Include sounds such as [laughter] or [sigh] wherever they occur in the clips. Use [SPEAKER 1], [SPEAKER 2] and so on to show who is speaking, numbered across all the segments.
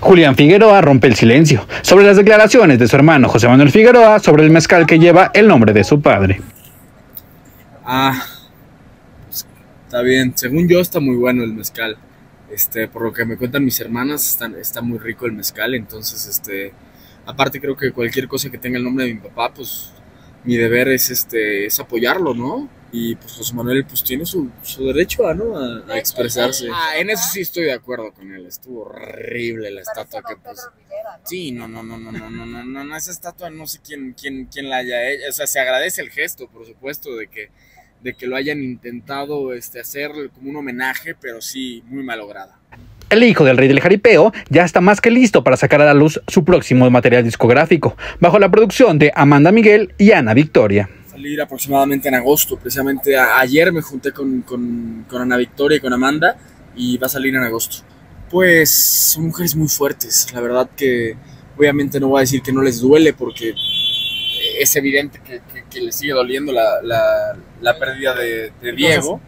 [SPEAKER 1] Julián Figueroa rompe el silencio sobre las declaraciones de su hermano José Manuel Figueroa sobre el mezcal que lleva el nombre de su padre.
[SPEAKER 2] Ah, pues, está bien. Según yo está muy bueno el mezcal. Este, por lo que me cuentan mis hermanas, está, muy rico el mezcal. Entonces, este, aparte creo que cualquier cosa que tenga el nombre de mi papá, pues mi deber es este es apoyarlo, ¿no? Y pues José Manuel pues tiene su, su derecho a, ¿no? a, a expresarse. Ah, en eso sí estoy de acuerdo con él. Estuvo horrible la estatua que puso. Sí, no, no, no, no, no, no, no, no, no, esa estatua no sé quién, quién, quién la haya hecho. O sea, se agradece el gesto, por supuesto, de que, de que lo hayan intentado este, hacer como un homenaje, pero sí, muy malograda.
[SPEAKER 1] El hijo del rey del jaripeo ya está más que listo para sacar a la luz su próximo material discográfico, bajo la producción de Amanda Miguel y Ana Victoria.
[SPEAKER 2] Salir aproximadamente en agosto, precisamente ayer me junté con, con, con Ana Victoria y con Amanda y va a salir en agosto. Pues son mujeres muy fuertes, la verdad que obviamente no voy a decir que no les duele porque es evidente que, que, que les sigue doliendo la, la, la pérdida de, de Diego.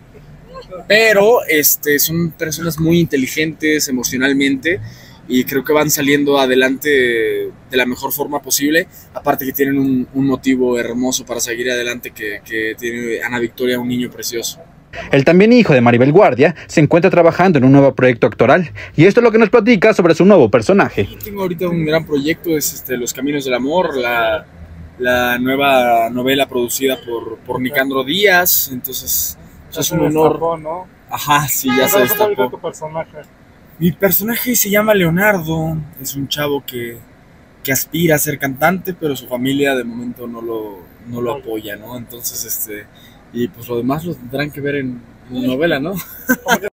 [SPEAKER 2] Pero este, son personas muy inteligentes emocionalmente y creo que van saliendo adelante de la mejor forma posible. Aparte que tienen un, un motivo hermoso para seguir adelante que, que tiene Ana Victoria, un niño precioso.
[SPEAKER 1] El también hijo de Maribel Guardia se encuentra trabajando en un nuevo proyecto actoral y esto es lo que nos platica sobre su nuevo personaje.
[SPEAKER 2] Tengo ahorita un gran proyecto, es este, Los Caminos del Amor, la, la nueva novela producida por, por Nicandro Díaz. Entonces, eso es un honor.
[SPEAKER 3] ¿no?
[SPEAKER 2] Ajá, sí, ya se
[SPEAKER 3] ¿Cómo está
[SPEAKER 2] destapó.
[SPEAKER 3] tu personaje?
[SPEAKER 2] Mi personaje se llama Leonardo, es un chavo que, que aspira a ser cantante, pero su familia de momento no lo, no lo apoya, ¿no? Entonces, este, y pues lo demás lo tendrán que ver en, en la novela, ¿no? [laughs]